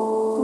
Oh.